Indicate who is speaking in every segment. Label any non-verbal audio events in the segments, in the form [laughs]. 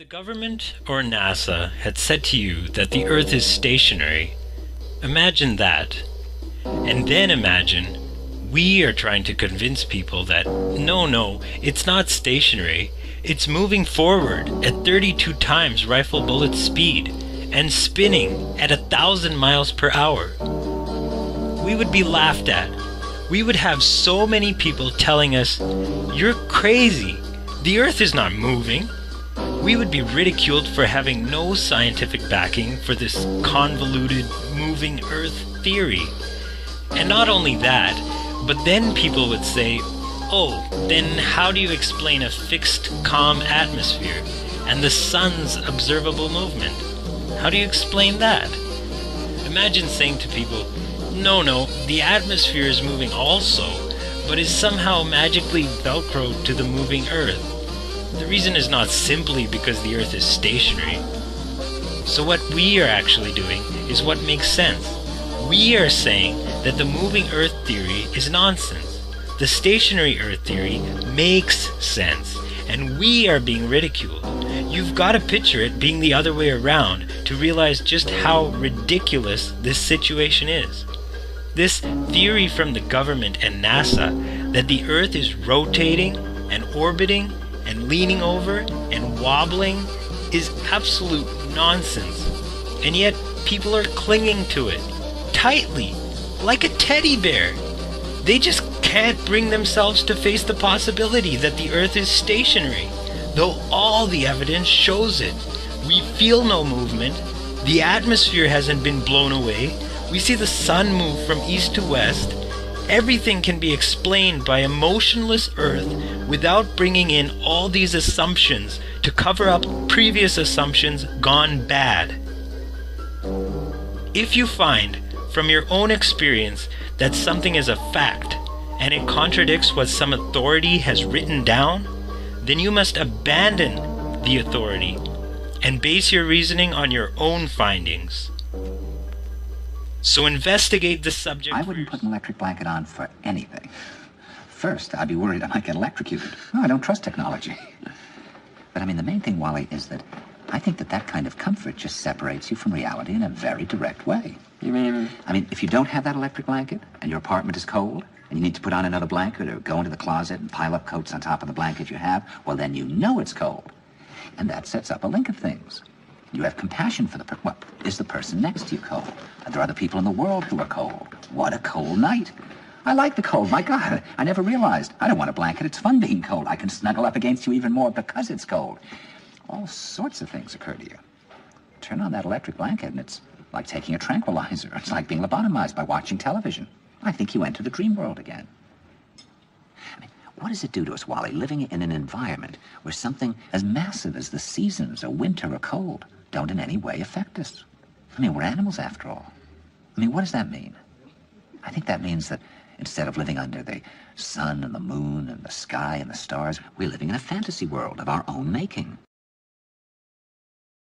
Speaker 1: the government or NASA had said to you that the Earth is stationary, imagine that. And then imagine we are trying to convince people that no, no, it's not stationary. It's moving forward at 32 times rifle bullet speed and spinning at a thousand miles per hour. We would be laughed at. We would have so many people telling us, You're crazy. The Earth is not moving. We would be ridiculed for having no scientific backing for this convoluted moving Earth theory. And not only that, but then people would say, oh, then how do you explain a fixed, calm atmosphere and the sun's observable movement? How do you explain that? Imagine saying to people, no, no, the atmosphere is moving also, but is somehow magically velcroed to the moving Earth. The reason is not simply because the Earth is stationary. So, what we are actually doing is what makes sense. We are saying that the moving Earth theory is nonsense. The stationary Earth theory makes sense, and we are being ridiculed. You've got to picture it being the other way around to realize just how ridiculous this situation is. This theory from the government and NASA that the Earth is rotating and orbiting and leaning over and wobbling is absolute nonsense. And yet people are clinging to it tightly, like a teddy bear. They just can't bring themselves to face the possibility that the Earth is stationary, though all the evidence shows it. We feel no movement, the atmosphere hasn't been blown away, we see the sun move from east to west, everything can be explained by a motionless Earth without bringing in all these assumptions to cover up previous assumptions gone bad. If you find from your own experience that something is a fact and it contradicts what some authority has written down, then you must abandon the authority and base your reasoning on your own findings. So investigate the subject.
Speaker 2: I wouldn't put an electric blanket on for anything. First, I'd be worried I might get electrocuted. No, I don't trust technology. [laughs] But I mean, the main thing, Wally, is that I think that that kind of comfort just separates you from reality in a very direct way.
Speaker 3: You mean?
Speaker 2: I mean, if you don't have that electric blanket and your apartment is cold and you need to put on another blanket or go into the closet and pile up coats on top of the blanket you have, well, then you know it's cold. And that sets up a link of things. You have compassion for the person. Well, is the person next to you cold? Are there other people in the world who are cold? What a cold night. I like the cold. My God, I never realized. I don't want a blanket. It's fun being cold. I can snuggle up against you even more because it's cold. All sorts of things occur to you. Turn on that electric blanket and it's like taking a tranquilizer. It's like being lobotomized by watching television. I think you enter the dream world again. I mean, what does it do to us, Wally, living in an environment where something as massive as the seasons, or winter or cold, don't in any way affect us? I mean, we're animals after all. I mean, what does that mean? I think that means that instead of living under the sun and the moon and the sky and the stars, we're living in a fantasy world of our own making.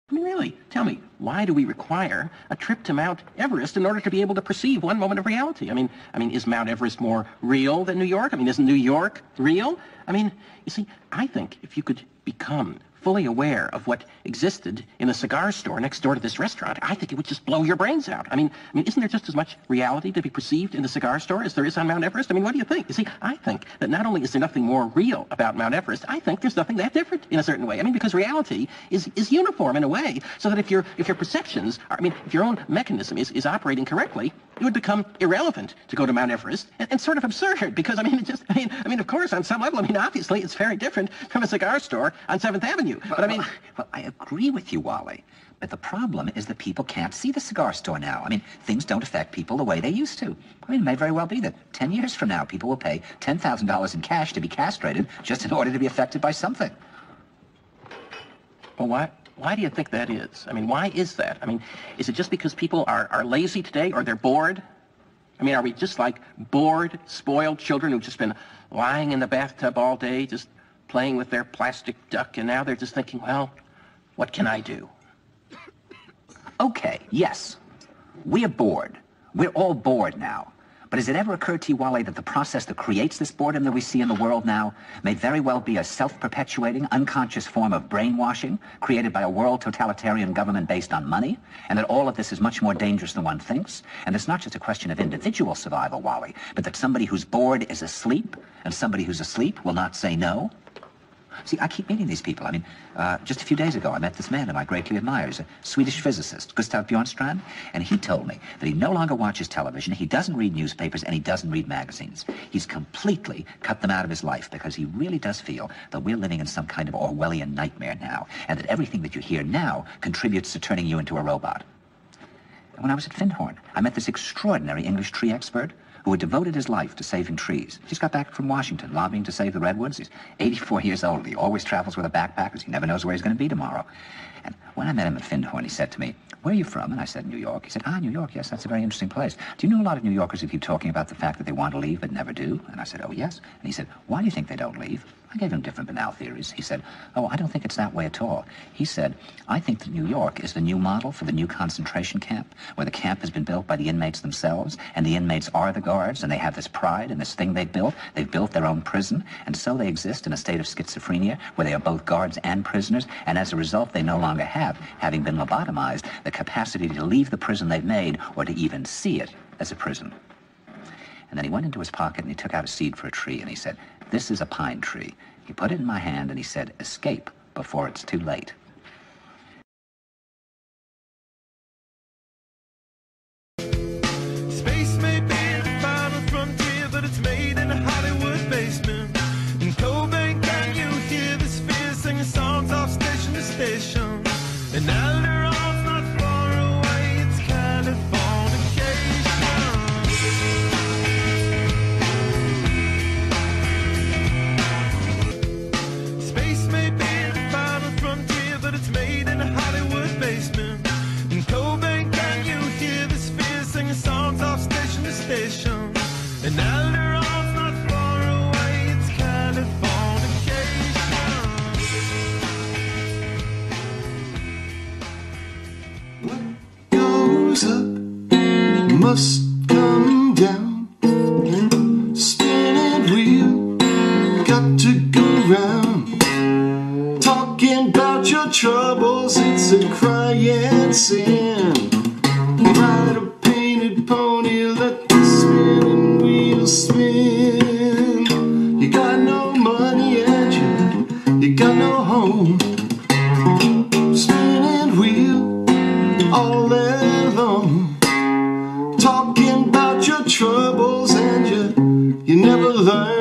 Speaker 3: I mean, really, tell me, why do we require a trip to Mount Everest in order to be able to perceive one moment of reality? I mean, I mean, is Mount Everest more real than New York? I mean, isn't New York real? I mean, you see, I think if you could become fully aware of what existed in the cigar store next door to this restaurant, I think it would just blow your brains out. I mean, I mean, isn't there just as much reality to be perceived in the cigar store as there is on Mount Everest? I mean, what do you think? You see, I think that not only is there nothing more real about Mount Everest, I think there's nothing that different in a certain way. I mean, because reality is, is uniform in a way, so that if your if your perceptions are, I mean, if your own mechanism is, is operating correctly, it would become irrelevant to go to Mount Everest and, and sort of absurd because I mean, it just I mean, I mean, of course, on some level, I mean, obviously, it's very different from a cigar store on Seventh Avenue. But I mean.
Speaker 2: Well, I agree with you, Wally. But the problem is that people can't see the cigar store now. I mean, things don't affect people the way they used to. I mean, it may very well be that 10 years from now, people will pay $10,000 in cash to be castrated just in order to be affected by something.
Speaker 3: Well, why, why do you think that is? I mean, why is that? I mean, is it just because people are, are lazy today or they're bored? I mean, are we just like bored, spoiled children who've just been lying in the bathtub all day, just playing with their plastic duck, and now they're just thinking, well, what can I do?
Speaker 2: Okay, yes. We're bored. We're all bored now. But has it ever occurred to you, Wally, that the process that creates this boredom that we see in the world now may very well be a self-perpetuating, unconscious form of brainwashing created by a world totalitarian government based on money? And that all of this is much more dangerous than one thinks? And it's not just a question of individual survival, Wally, but that somebody who's bored is asleep, and somebody who's asleep will not say no? See, I keep meeting these people. I mean, uh, just a few days ago, I met this man whom I greatly admire. He's a Swedish physicist, Gustav Bjornstrand, and he told me that he no longer watches television, he doesn't read newspapers, and he doesn't read magazines. He's completely cut them out of his life because he really does feel that we're living in some kind of Orwellian nightmare now, and that everything that you hear now contributes to turning you into a robot. When I was at Findhorn, I met this extraordinary English tree expert who had devoted his life to saving trees. He's got back from Washington, lobbying to save the redwoods. He's 84 years old. He always travels with a backpack because he never knows where he's going to be tomorrow. And when I met him at Findhorn, he said to me, where are you from? And I said, New York. He said, ah, New York, yes, that's a very interesting place. Do you know a lot of New Yorkers who keep talking about the fact that they want to leave but never do? And I said, oh, yes. And he said, why do you think they don't leave? I gave him different banal theories. He said, oh, I don't think it's that way at all. He said, I think that New York is the new model for the new concentration camp, where the camp has been built by the inmates themselves, and the inmates are the guards, and they have this pride in this thing they've built. They've built their own prison, and so they exist in a state of schizophrenia, where they are both guards and prisoners, and as a result, they no longer have, having been lobotomized, the capacity to leave the prison they've made, or to even see it as a prison. And then he went into his pocket and he took out a seed for a tree and he said, this is a pine tree. He put it in my hand and he said, escape before it's too late.
Speaker 4: Up troubles and you you never learn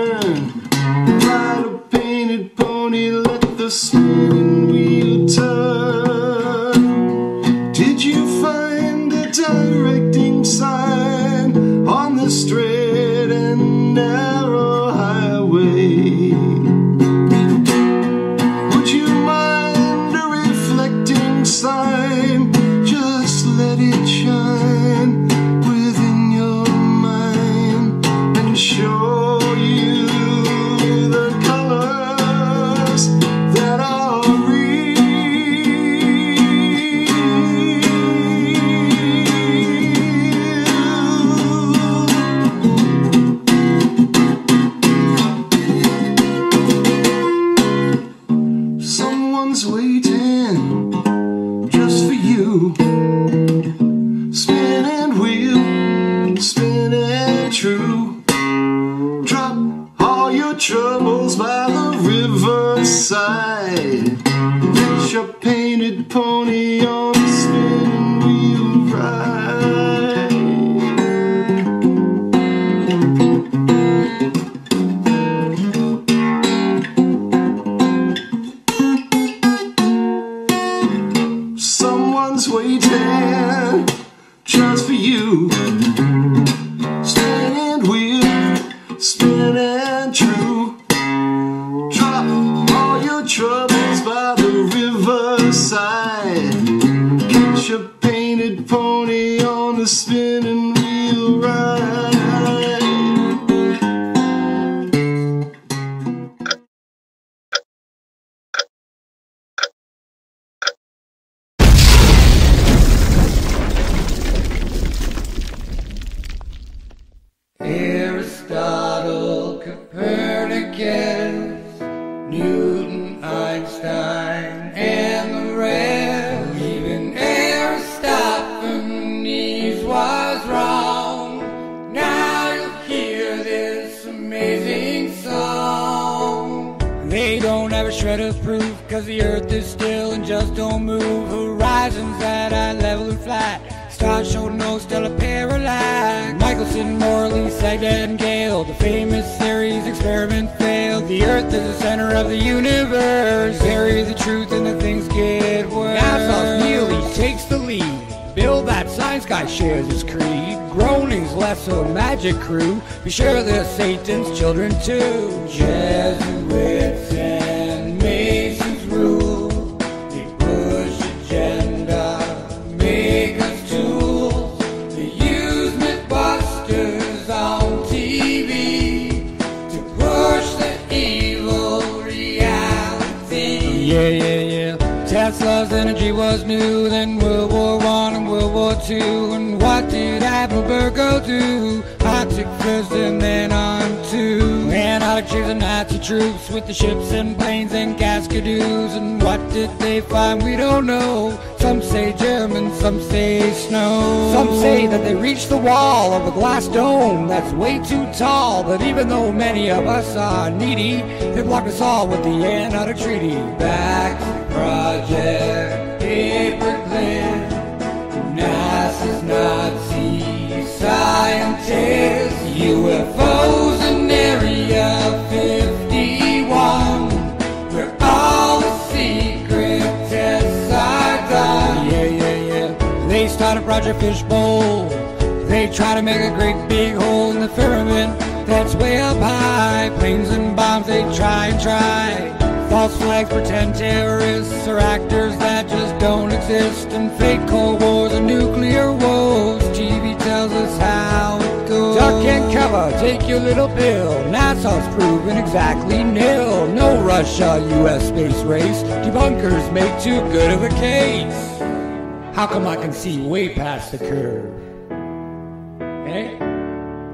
Speaker 4: Waiting just for you. Spinning wheel, spinning true. A
Speaker 5: shred of proof, cause the earth is still and just don't move. Horizons at eye level and flat. Stars show no stellar parallax. Michelson, Morley, Sagnac, and Gale. The famous series experiment failed. The earth is the center of the universe. Bury the truth and the things get worse. NASA Neely takes the lead. Bill, that science guy shares his creed. Groaning's less a magic crew. Be sure they're Satan's children too. Jesuits and was new, then World War One and World War Two. And what did Heidelberg go do? took first and then on to Antarctic the Nazi troops with the ships and planes and Cascadoos. And what did they find? We don't know. Some say German, some say snow. Some say that they reached the wall of a glass dome that's way too tall. But even though many of us are needy, they blocked us all with the Antarctic Treaty. Back to Nazi scientists, UFOs in Area 51, where all the secret tests are done. Yeah, yeah, yeah. They Project Fishbowl. They try to make a great big hole in the firmament that's way up high. Planes and bombs, they try and try. False flags, pretend terrorists or actors exist. And fake Cold Wars and nuclear woes. TV tells us how it goes. Duck and cover, take your little pill. NASA's proven exactly nil. No Russia, US space race. Debunkers make too good of a case. How come I can see way past the curve? Eh?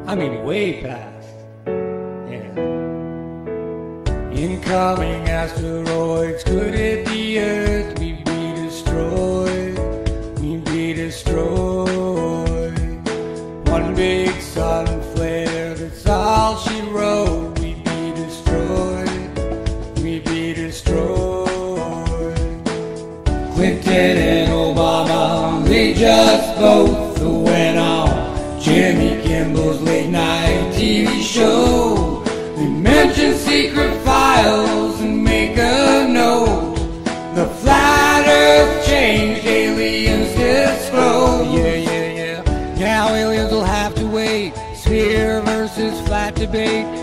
Speaker 5: I mean, way past. Yeah. Incoming asteroids, could it be Earth? We'd both went on Jimmy Kimmel's late night TV show. They mention secret files and make a note. The flat earth changed, aliens disclosed. Yeah, yeah, yeah. Now aliens will have to wait. Sphere versus flat debate.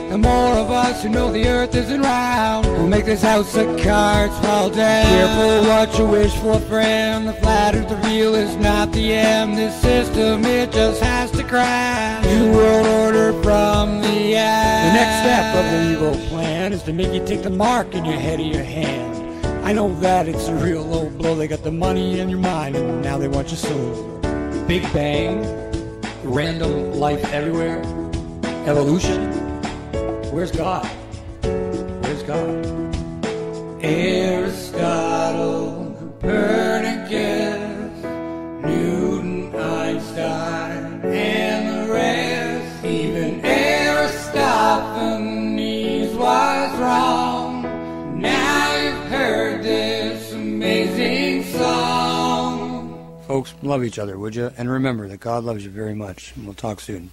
Speaker 5: The more of us who know the earth isn't round We'll make this house of cards fall down. Careful what you wish for, friend. The flat earth, the real is not the end. This system, it just has to crash. New world order from the end. The next step of the evil plan is to make you take the mark in your head or your hand. I know that it's a real low blow. They got the money in your mind, and now they want your soul. Big Bang, random life everywhere, evolution. Where's God? Where's God? Aristotle, Copernicus, Newton, Einstein, and the rest. Even Aristophanes was wrong. Now you've heard this amazing song. Folks, love each other, would you? And remember that God loves you very much. And we'll talk soon.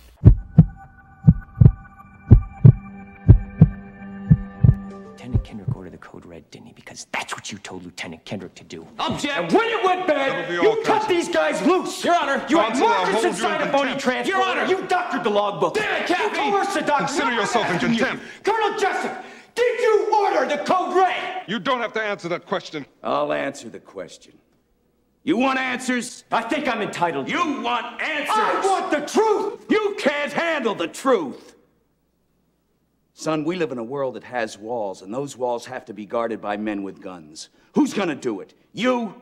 Speaker 6: Lieutenant Kendrick to do.
Speaker 7: Object! And when it went bad, you cut these guys loose! Your Honor, you had
Speaker 8: Counsel, I'll
Speaker 7: Marcus
Speaker 8: hold
Speaker 7: inside a bony
Speaker 8: contempt.
Speaker 7: transport. Your Honor, you doctored the logbook.
Speaker 8: Damn it, Kaffee!
Speaker 7: You coerced the doctor.
Speaker 8: Consider yourself in
Speaker 7: asking you.
Speaker 8: contempt.
Speaker 7: Colonel Jessup, did you order the code red?
Speaker 8: You don't have to answer that question.
Speaker 9: I'll answer the question. You want answers?
Speaker 7: I think I'm entitled to.
Speaker 9: You want answers?
Speaker 7: I want the truth!
Speaker 9: You can't handle the truth. Son, we live in a world that has walls, and those walls have to be guarded by men with guns. Who's gonna do it? You